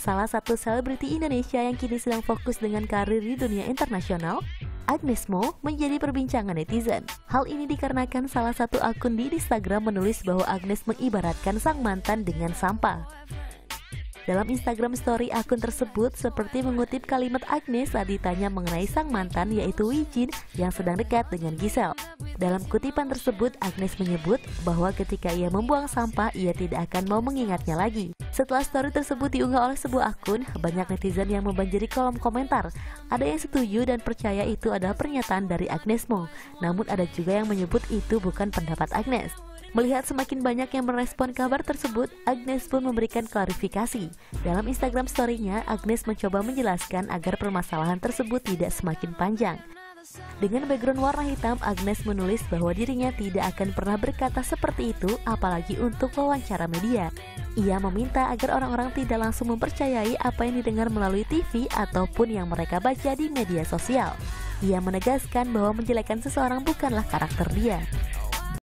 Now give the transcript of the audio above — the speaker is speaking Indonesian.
salah satu selebriti Indonesia yang kini sedang fokus dengan karir di dunia internasional, Agnes Mo menjadi perbincangan netizen. Hal ini dikarenakan salah satu akun di Instagram menulis bahwa Agnes mengibaratkan sang mantan dengan sampah. Dalam Instagram story akun tersebut seperti mengutip kalimat Agnes saat ditanya mengenai sang mantan yaitu Wijin yang sedang dekat dengan Gisel. Dalam kutipan tersebut Agnes menyebut bahwa ketika ia membuang sampah ia tidak akan mau mengingatnya lagi. Setelah story tersebut diunggah oleh sebuah akun, banyak netizen yang membanjiri kolom komentar. Ada yang setuju dan percaya itu adalah pernyataan dari Agnes Mo, namun ada juga yang menyebut itu bukan pendapat Agnes. Melihat semakin banyak yang merespon kabar tersebut, Agnes pun memberikan klarifikasi. Dalam Instagram story-nya, Agnes mencoba menjelaskan agar permasalahan tersebut tidak semakin panjang. Dengan background warna hitam, Agnes menulis bahwa dirinya tidak akan pernah berkata seperti itu, apalagi untuk wawancara media. Ia meminta agar orang-orang tidak langsung mempercayai apa yang didengar melalui TV ataupun yang mereka baca di media sosial. Ia menegaskan bahwa menjelekkan seseorang bukanlah karakter dia.